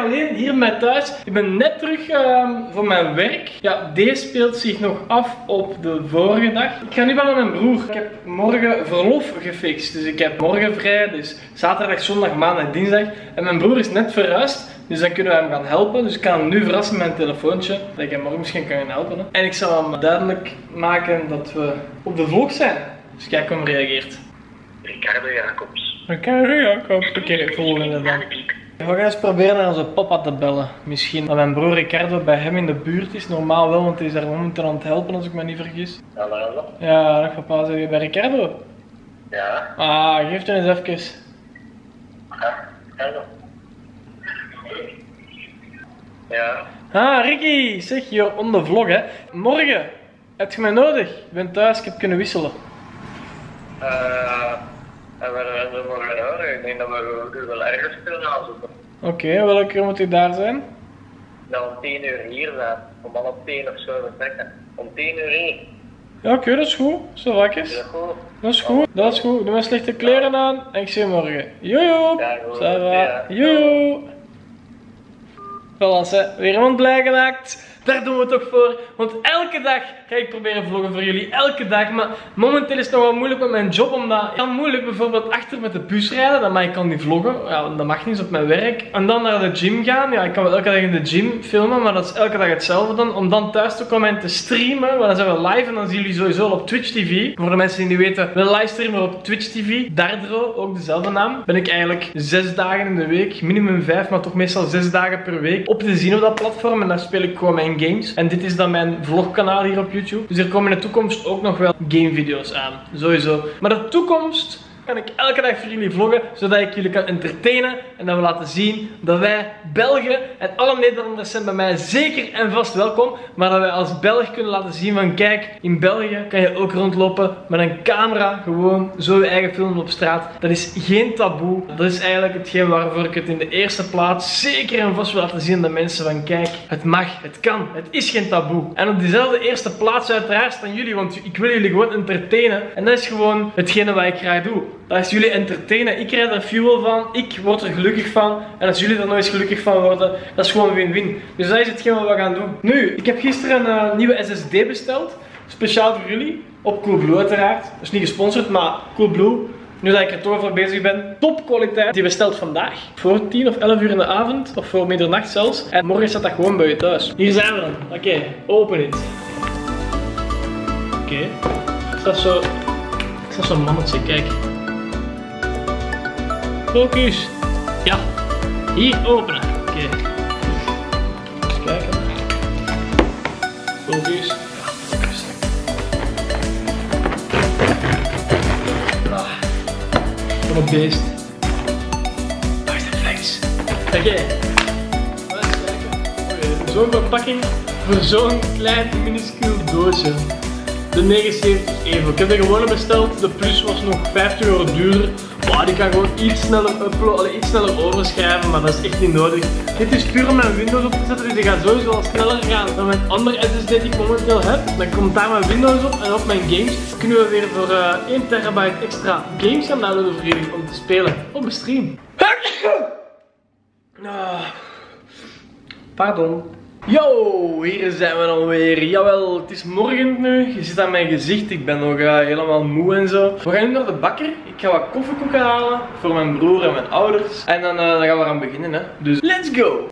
alleen hier met thuis. Ik ben net terug uh, van mijn werk. Ja, deze speelt zich nog af op de vorige dag. Ik ga nu wel naar mijn broer. Ik heb morgen verlof gefixt. Dus ik heb morgen vrij. Dus zaterdag, zondag, maandag, dinsdag. En mijn broer is net verhuisd. Dus dan kunnen we hem gaan helpen. Dus ik kan hem nu verrassen met een telefoontje. Dat ik hem morgen misschien kan gaan helpen. Hè. En ik zal hem duidelijk maken dat we op de vlog zijn. Dus kijk hoe hij reageert. Ricardo Jacobs. Ricardo Jacobs. Oké, okay, volgende dan. We gaan eens proberen naar onze papa te bellen. Misschien dat mijn broer Ricardo bij hem in de buurt is. Normaal wel, want hij is daar momenteel aan het helpen als ik me niet vergis. Hallo. Ja, dag papa. Zeg je bij Ricardo? Ja. Ah, geef het eens even. Ja, hallo. Ja. Ah, Ricky. Zeg, je on de vlog hè. Morgen. Heb je mij nodig? Ik ben thuis, ik heb kunnen wisselen. Eh, en we hebben morgen nodig. Ik denk dat we u wel ergens kunnen aanzoeken. Oké, welke keer moet ik daar zijn? Nou, om 10 uur hier zijn. Om half 10 of zo vertrekken. Om 10 uur hier. Ja, oké, dat is goed. Zo Is vakjes. dat goed? Dat is goed, dat is goed. Doe mijn slechte kleren aan en ik zie je morgen. Jojo! Ja, goed. Jojo! Voilà, ze. Weer iemand blij gemaakt. Daar doen we het toch voor. Want elke dag ga ik proberen vloggen voor jullie. Elke dag. Maar momenteel is het nog wel moeilijk met mijn job. Omdat ik kan moeilijk bijvoorbeeld achter met de bus rijden. Dan mag ik kan niet vloggen. Ja, dat mag niet op mijn werk. En dan naar de gym gaan. Ja, ik kan wel elke dag in de gym filmen. Maar dat is elke dag hetzelfde dan. Om dan thuis te komen en te streamen. Want dan zijn we live. En dan zien jullie sowieso op Twitch TV. Voor de mensen die niet weten. We livestreamen op Twitch TV. Dardro, ook dezelfde naam. Ben ik eigenlijk zes dagen in de week. Minimum vijf, maar toch meestal zes dagen per week. Op te zien op dat platform. En daar speel ik gewoon mijn games. En dit is dan mijn vlogkanaal hier op YouTube. Dus er komen in de toekomst ook nog wel gamevideo's aan. Sowieso. Maar de toekomst kan ik elke dag voor jullie vloggen, zodat ik jullie kan entertainen en dat we laten zien dat wij Belgen en alle Nederlanders zijn bij mij zeker en vast welkom, maar dat wij als Belg kunnen laten zien van kijk, in België kan je ook rondlopen met een camera, gewoon zo je eigen filmen op straat. Dat is geen taboe. Dat is eigenlijk hetgeen waarvoor ik het in de eerste plaats zeker en vast wil laten zien aan de mensen van kijk, het mag, het kan, het is geen taboe. En op diezelfde eerste plaats uiteraard staan jullie, want ik wil jullie gewoon entertainen en dat is gewoon hetgene wat ik graag doe. Dat is jullie entertainen. Ik krijg er fuel van. Ik word er gelukkig van. En als jullie er nooit gelukkig van worden, dat is gewoon win-win. Dus dat is hetgeen wat we gaan doen. Nu, ik heb gisteren een eh, nieuwe SSD besteld. Speciaal voor jullie. Op Coolblue uiteraard. Dat is niet gesponsord, maar Coolblue. Nu dat ik er toch voor bezig ben. Top kwaliteit. Die bestelt vandaag. Voor 10 of 11 uur in de avond. Of voor middernacht zelfs. En morgen staat dat gewoon bij je thuis. Hier zijn we dan. Oké, open it. Oké. Is dat zo... Is dat zo'n mannetje? Kijk. Focus. Ja. Hier openen. Oké. Eens kijken. Focus. Ja, focus. Beest. Is de flex? Oké. Zo'n verpakking voor zo'n klein minuscuul doosje. De 79 euro. Ik heb de gewone besteld. De plus was nog 50 euro duurder. Die kan gewoon iets sneller uploaden, iets sneller overschrijven, maar dat is echt niet nodig. Dit is puur om mijn Windows op te zetten, dus die gaat sowieso al sneller gaan dan mijn andere SSD die ik momenteel heb. Dan komt daar mijn Windows op en op mijn games kunnen we weer voor eh, 1 terabyte extra games gaan downloaden voor jullie om te spelen op een stream. Ah. Pardon. Yo, hier zijn we dan weer. Jawel, het is morgen nu. Je ziet aan mijn gezicht, ik ben nog eh, helemaal moe en zo. We gaan nu naar de bakker. Ik ga wat koffiekoeken halen voor mijn broer en mijn ouders. En dan, eh, dan gaan we eraan beginnen, hè. Dus let's go!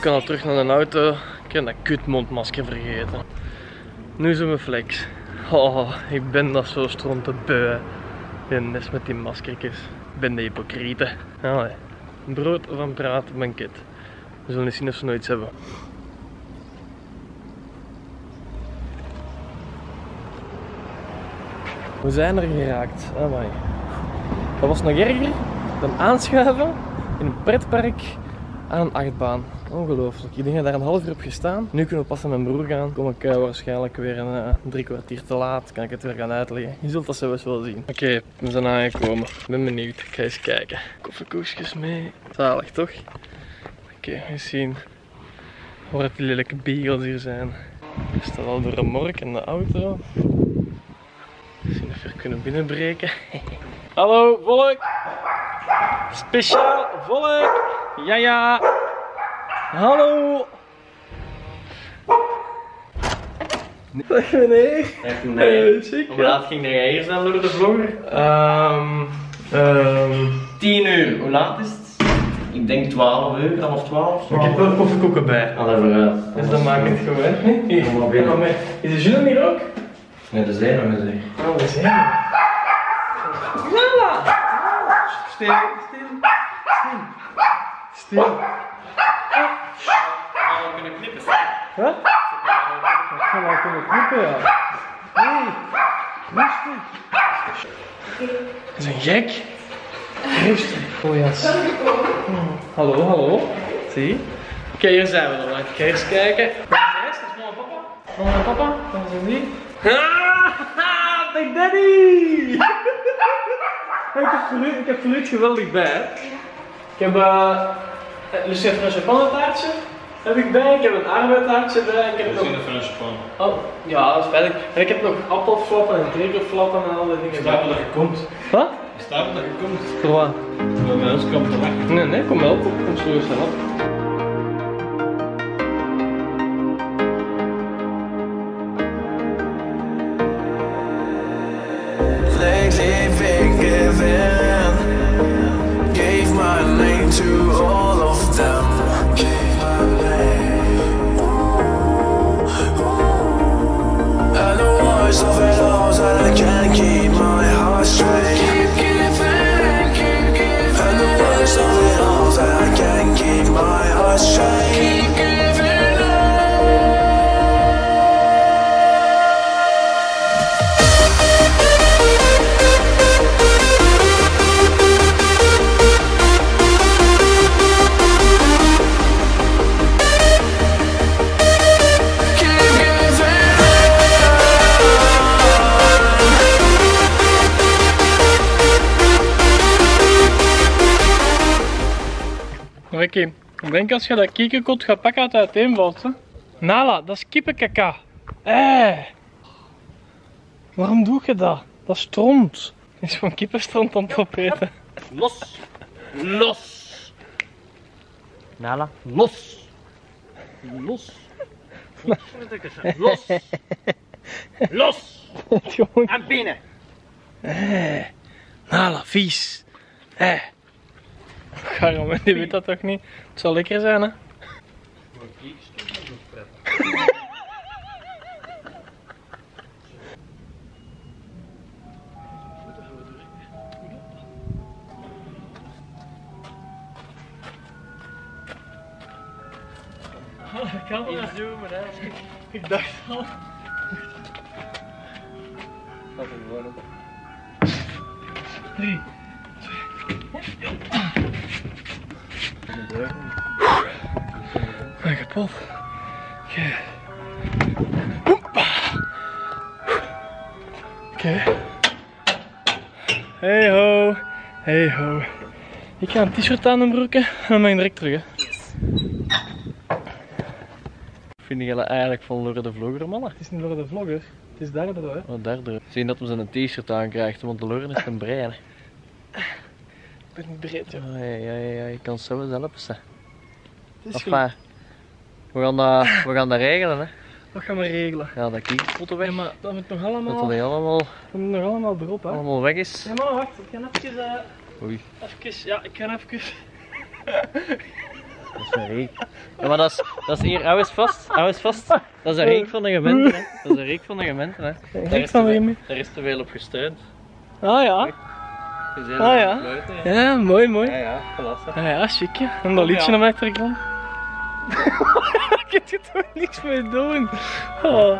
Kan al terug naar de auto. Ik heb dat kutmondmasker vergeten. Nu is mijn flex. Oh, ik ben dat zo stront te beu. En net met die maskertjes. Ik ben de hypocriete. Brood van praat, banket. We zullen eens zien of ze nooit hebben. We zijn er geraakt. Amai. Dat was nog erger dan aanschuiven in een pretpark aan een achtbaan. Ongelooflijk. Ik dat daar een half uur op gestaan. Nu kunnen we pas naar mijn broer gaan. Kom ik uh, waarschijnlijk weer een uh, drie kwartier te laat. Kan ik het weer gaan uitleggen. Je zult dat zelfs wel zien. Oké, we zijn aangekomen. Ik ben benieuwd. Ik ga eens kijken. Koffiekoekjes mee. Zalig toch? Oké, we zien waar het die lelijke beagles hier zijn. Er staat al de remork en de auto. Zien of we er kunnen binnenbreken. Hallo, volk! Speciaal volk! Ja, ja! Hallo! Dag meneer! Echt Hey, ziek, Hoe laat ging jij hier zijn door de vlogger? Ehm, ehm, 10 uur. Hoe laat is het? Ik denk 12 uur, half 12. ik heb wel koffiekoeken bij. Allee, vooruit. Dus dat maakt het hè? Hier, Kom maar binnen. Is de Jules hier ook? Nee, de zenuwen zeg. Oh, we zijn er. Lala! Stil, stil, stil. Stil. we kunnen knippen. Huh? Ik ga wel kunnen knippen, ja. Hey, rustig. Dat is een gek. Rustig. Oh ja. Hallo, hallo. Zie? Oké, hier zijn we dan. Laat ik eens kijken. Waar is de rest? Dat is mama en papa. Mama en papa, waar zijn die? Ah, Big Daddy! ik, heb u, ik heb geweldig bij. hè. Ik heb uh, Lucien Franche taartje heb ik bij. Ik heb een arbeidtaartje bij. Ik heb nog... een. Oh, ja, dat is spijtig. En ik heb nog appelflappen en tegelflappen en al die dingen bij. dat je komt. Wat? Staat dat je komt. Voor wat? Bij ons komt er. Nee, nee, kom wel. Kom, kom zo snel op. Lately been given Gave my name to straight Oké, ik denk als je dat kiekenkot gaat pakken uit uiteenvalt. Hè. Nala, dat is kippenkaka. Eh. Waarom doe je dat? Dat is stront. Het is gewoon kippenstront aan het opeten. Los! Los! Nala, los! Los! Los! Los! Gewoon, En binnen! eh. Nala, vies. Eh. Garom, die weet dat toch niet? Het zal lekker zijn, hè? Kan wel Inzoomen, hè. Ik dacht al. Gaat er gewoon op. Drie. Ben kapot. Oké. Oké. Hey ho. Hey ho. Ik ga een t-shirt aan en broeken en dan ben ik direct terug. Hè. Vind je eigenlijk van Lore de Vlogger, mannen? Het is niet Lore de Vlogger, het is derde hè. Wat derde. Zien dat we zijn een t-shirt aankrijgt, want de Loren is een brein. Ik ben niet breed, joh. Ja, ja, ja, ja, je kan zo wel helpen. Hè. Het is Of goed. maar, we gaan dat, we gaan dat regelen, hè. Dat gaan we regelen. Ja, dat kiekfoto weg. Ja, maar dat moet nog allemaal, dat niet allemaal, dat moet nog allemaal erop, hè. allemaal weg is. Ja, maar wacht, ik ga even, eh Oei. even, ja, ik ga even... Dat is een reek. Ja, maar dat is, dat is hier, hou eens vast, hou eens vast. Dat is een reek van de gemeente, hè. Dat is een reek van de gemeente, hè. Daar is van te. Daar is te veel op gesteund. Ah ja. Bent Ah, ja. hè. Ja, mooi, mooi. Ja, ja, klasse. Ah ja, chic. En dat liedje Ja. aan de achtergrond. ik heb er toch niks mee doen. Oh.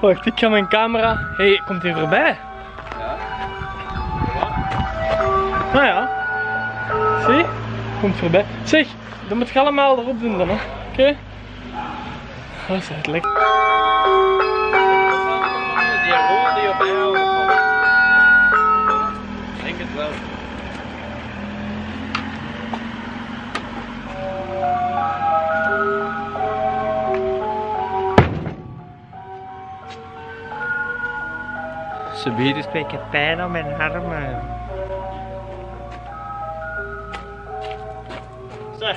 Wacht, ik ga mijn camera. Hé, hey, komt hier voorbij? Ja. Nou ja. Zie? Komt voorbij. Zeg, dan moet je allemaal erop doen dan, hè. Oké? Dat is echt lekker. Die op Ze ik heb pijn aan mijn armen. Zeg.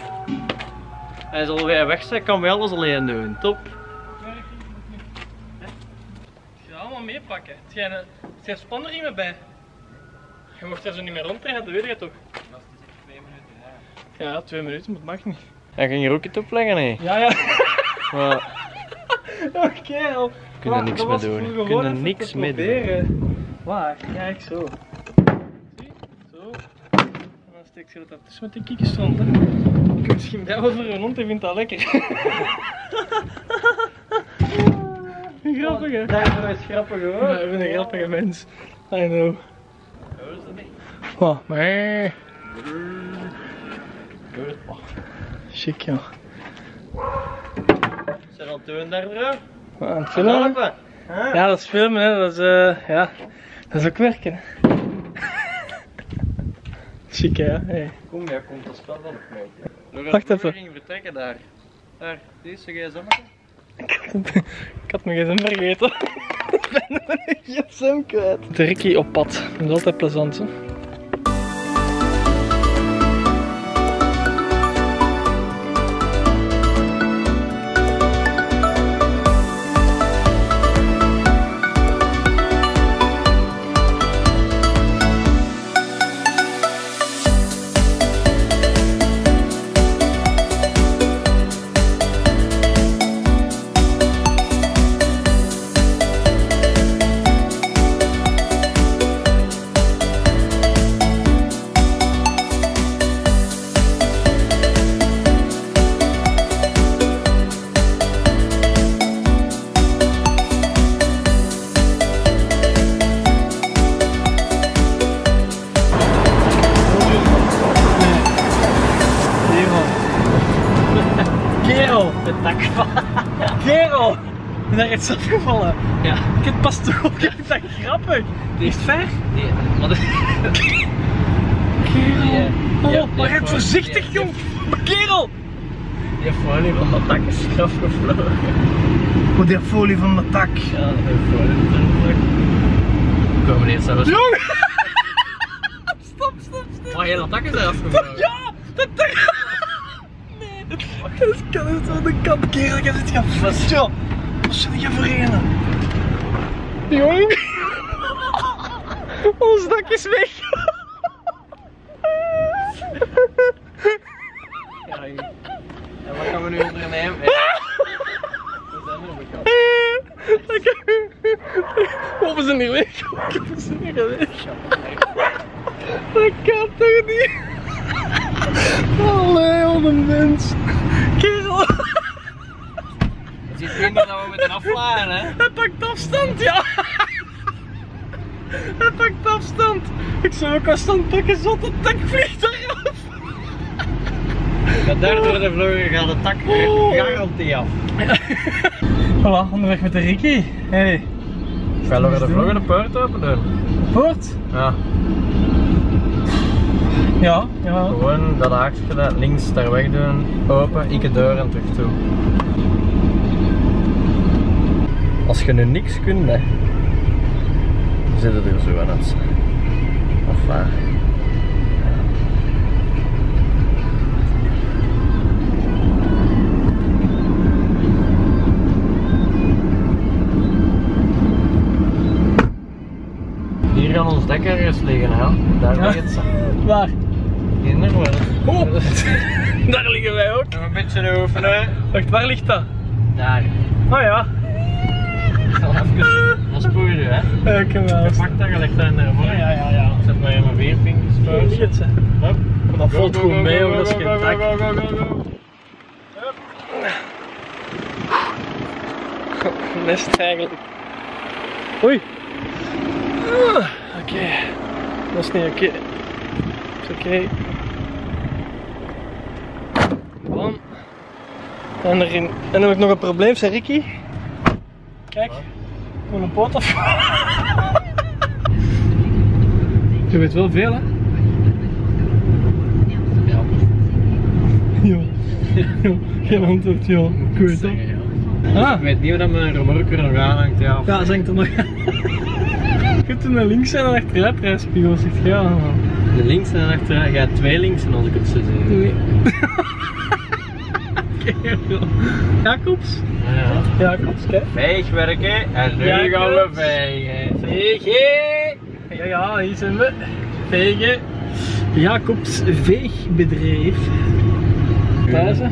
Hij zal weer weg zijn, kan wel alles alleen doen. Top. Je gaat allemaal meepakken. Het zijn, het zijn spanriemen bij. Je mocht er zo niet meer rondrijden, dat weet je toch? Ja, twee minuten, maar het mag niet. Hij ging hier ook iets opleggen, hè? Ja, ja. Maar Oké. Kun je Maar niks dat mee was doen. voor Kun gewoon je even niks te mee doen. proberen. Waar? Kijk, zo. Zie? Zo. En dan steek je dat tussen met die kikkerstrand, hè. Je kunt misschien bij wel voor een hond, die vindt dat lekker. Grappig, hè? dat is grappig Ja, ik ben een grappige mens. I know. Oh, maar. Oh, chic, joh. Zijn al toen daar, bro? Wat Aan het filmen? Ja, dat is filmen, hè. Dat is, eh, ja. Dat is ook werken. Chic, hè. Hey. Kom, ja, komt dat spel dan nog mee. Wacht even. ging vertrekken daar. Daar, deze gsm. Ik had mijn gsm vergeten. Ik ben mijn gsm kwijt. De Ricky op pad. Dat is altijd plezant, hè. Kerel! Het dak van. Kerel! En daar is afgevallen. Ja. Ik het past toch ook, ik vind dat grappig. Die is ver. Nee, maar dat Kerel. Ja, Oh, ja, maar voor- voorzichtig, jong. Kerel! Die folie van dat dak is eraf gevlogen. Oh, die folie van de tak. Ja, dat is folie natuurlijk. Komen niet zelfs. Jong! stop, stop, stop. Maar heel dat dak is eraf gevlogen. Ja, dat tak. Dat is kan het zo de kant, kerel. Ik heb het gevast, joh. Wat zit je voor een? Jong! Ons dak is weg. Ja, en wat gaan we nu ondernemen? We zijn er bekend. Oh, we zijn hier weg. We zijn hier weg. Dat kan toch niet? Allee, wat een mens. Minder dat we moeten afladen, hè? hij pakt afstand, ja. Hij pakt afstand. Ik zou ook afstand pakken, zot de tak vliegt eraf. Maar daardoor de vleugen gaat de tak Oh. garantie af. Voilà, onderweg met de Ricky. Hey, Ga nog de vleugen de poort open doen. poort? Ja, Ja, ja. gewoon dat haakje dat links daar weg doen, open, ik deur en terug toe. Als je nu niks kunt, hè, dan zit het er zo aan het. Of waar? Hier gaan ons dek ergens liggen, hè? Daar Ja. ligt het. Waar? Inderdaad. Oh, daar liggen wij ook. Nog een beetje oefenen. Wacht, waar ligt dat? Daar. Oh ja. Zal even afspoelen, hè. Ja, ik heb wel. Pak dat gelijk daar naar voren. Ja, ja, ja. Zet maar in mijn vier vingers Hier voor. ligt ze. Hop. Maar dat valt Go, go, goed go, mee, hoor. Dat is geen go, tak. go, go, go, go. Nest eigenlijk. Oei. Ah, Oké. Dat is niet oké. Dat is oké. Bam. En, erin. en dan heb ik nog een probleem, zei Ricky. Kijk. Een poot af. Je weet wel veel, hè? Ja. Ja, Geen antwoord, ja. Ik weet. Ah. Ik weet niet of dat mijn remorker nog aanhangt, ja. of- Ja, dat hangt er nog Je kunt naar links en naar achteruit rijspiegel, zegt ja. man. De links en achteruit. Jij hebt twee linksen als ik het zo zie. Kerel. Jacobs? Ja. Jacobs, kijk. Veegwerken en nu gaan we vegen. Vegen! Ja, ja, hier zijn we. Vegen. Jacobs Veegbedrijf. Thuis, hè?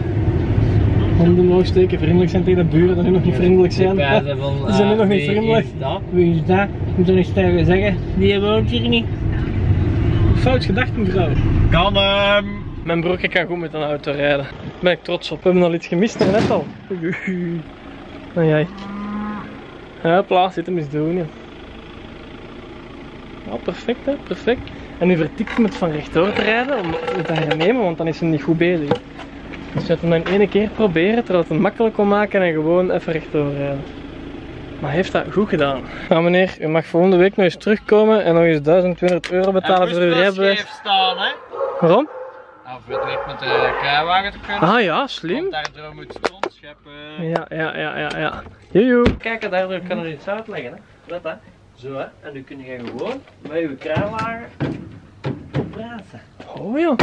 Handen omhoog steken, vriendelijk zijn tegen de buren, dat nu nog niet vriendelijk zijn. Ze zijn nu eh, nog niet wie vriendelijk. is dat? Wie is dat? Ik moet er niet tegen zeggen. Die woont hier niet. Fout gedacht, mevrouw. Kan hem! Mijn broertje kan goed met een auto rijden. Ben ik trots op. We hebben al iets gemist net al. En jij. Hopla, zit hem eens doen. Ja. Ja, perfect hè, perfect. En nu vertikt hem het van rechtdoor te rijden om het te hernemen, want dan is hij niet goed bezig. Dus je gaat hem dan ene keer proberen, terwijl het hem makkelijk kon maken en gewoon even rechtdoor rijden. Maar hij heeft dat goed gedaan. Ja meneer, u mag volgende week nog eens terugkomen en nog eens 1200 euro betalen voor uw rijbewijs. staan, hè? Waarom? Of het werkt met de kruiwagen te kunnen. Ah ja, slim. Daardoor moet stront scheppen. Ja, ja, ja, ja, ja. Joejoe. Kijk, daardoor kan er iets uitleggen, hè? Dat, hè? Zo, hè? En nu kun je gewoon met je kruiwagen praten. Oh joh.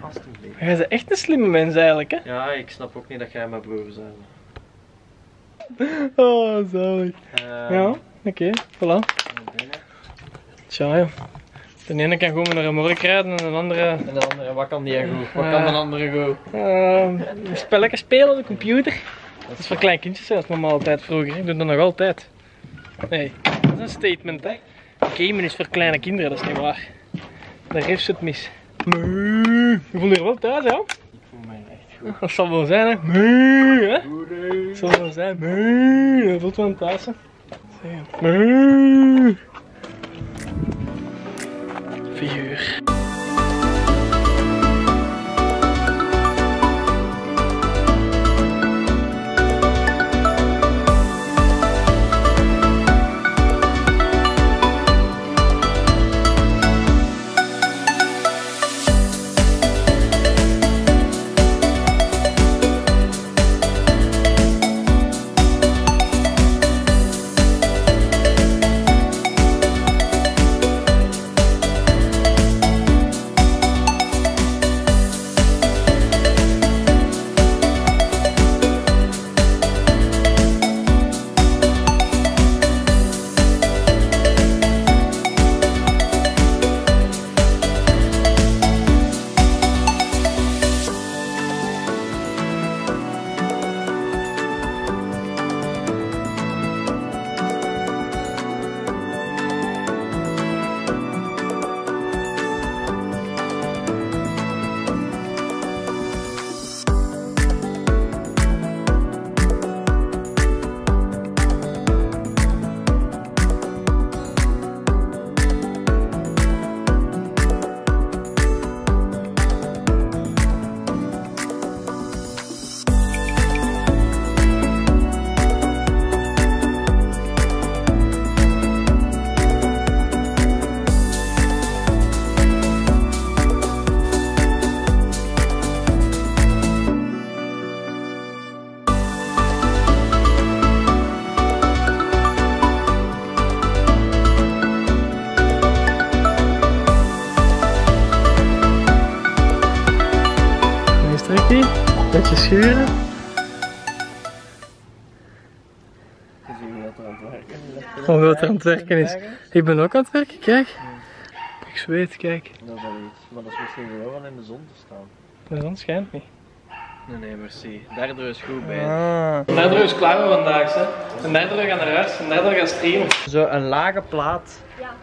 Alsjeblieft. Jij bent echt een slimme mens eigenlijk, hè? Ja, ik snap ook niet dat jij mijn broer bent. Oh, zalig. Uh, Ja, oké, voilà. Tja, joh. De ene kan gewoon met een remork rijden en de andere... En de andere, wat kan die goed? Wat kan de andere goed? Uh, spelletjes spelen op de computer. Dat is voor klein kindjes, hè. dat is normaal altijd vroeger. hè. Ik doe dat nog altijd. Nee, dat is een statement, hè. Gamen is voor kleine kinderen, dat is niet waar. Daar heeft ze het mis. Je voelt je wel thuis, ja? Ik voel mij echt goed. Dat zal wel zijn, hè? Nee, hè? Dat zal wel zijn. Nee, dat voelt wel een thuis, hè? Nee. Schuren. Hoeveel er aan het werken is. Ik ben ook aan het werken, kijk. Ik zweet, kijk. Dat is wel iets. Maar dat is misschien gewoon wel in de zon te staan. De zon schijnt niet. Nee, nee, merci. Daardoor is goed bij. Ah. Daardoor is klaar voor vandaag, hè. En daardoor gaan naar huis. En daardoor gaan streamen. Zo een lage plaat. Ja.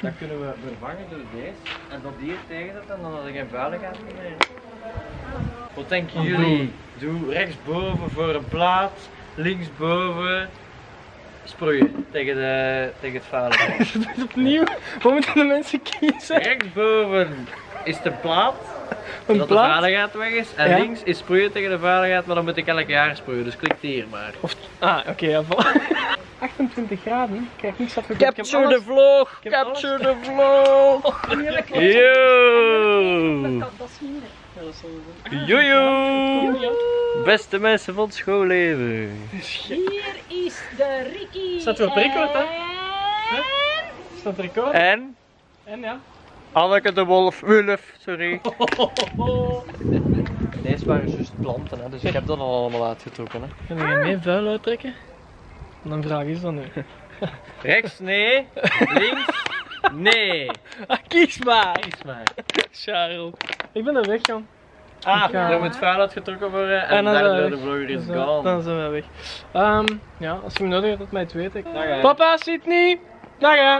Dat kunnen we vervangen door deze. En dat hier tegenzetten en dan had ik geen vuiligheid meer. Wat denken jullie? Doe rechtsboven voor een plaat, linksboven sproeien tegen, de, tegen het vuiligheid. Is het opnieuw? Wat moeten de mensen kiezen? Rechtsboven is de plaat, Een zodat de plaat? vuiligheid weg is. En Ja. links is sproeien tegen de vuiligheid, maar dan moet ik elk jaar sproeien. Dus klik hier maar. Of, ah, oké, ja, voilà. 28 graden. Ik krijg niks. Ik heb Capture alles- the vlog! Capture the vlog! Yo! Dat, dat is minder. Jojo! Beste mensen van het schoolleven. Hier is de Ricky. Staat er op record, hè? En... Is dat record? En En ja. Anneke de Wolf, Wulf, sorry. Deze waren juist planten, hè, dus ik heb dat al allemaal uitgetrokken. Hè. Kun je mee vuil uittrekken? Dan vraag is dan nu. Rechts nee, links nee. Ah, kies maar! Kies maar. Charles. Ik ben er weg, Jan. Ah, Ik ga- er moet vuil uitgetrokken worden en, En dan daardoor weg. de vlogger is Dan gone. Dan zijn we weg. Ehm, ja, als je me nodig hebt, laat mij het. Dag, hè. Papa, Sydney! Dag hè!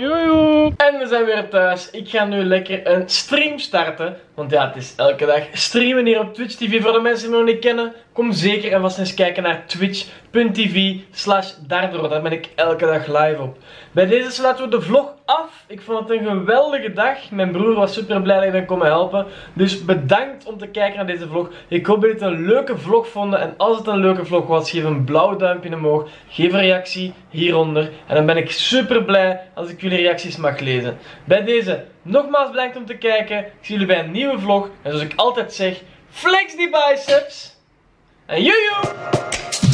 Joejoe! En we zijn weer thuis. Ik ga nu lekker een stream starten. Want ja, het is elke dag streamen hier op Twitch TV. Voor de mensen die me nog niet kennen, kom zeker en vast eens kijken naar twitch.tv slash. Daar ben ik elke dag live op. Bij deze sluiten we de vlog af. Ik vond het een geweldige dag. Mijn broer was super blij dat ik ben komen helpen. Dus bedankt om te kijken naar deze vlog. Ik hoop dat jullie het een leuke vlog vonden. En als het een leuke vlog was, geef een blauw duimpje omhoog. Geef een reactie hieronder. En dan ben ik super blij als ik jullie reacties mag lezen. Bij deze, nogmaals bedankt om te kijken. Ik zie jullie bij een nieuwe vlog. En zoals ik altijd zeg, flex die biceps. En joejoe!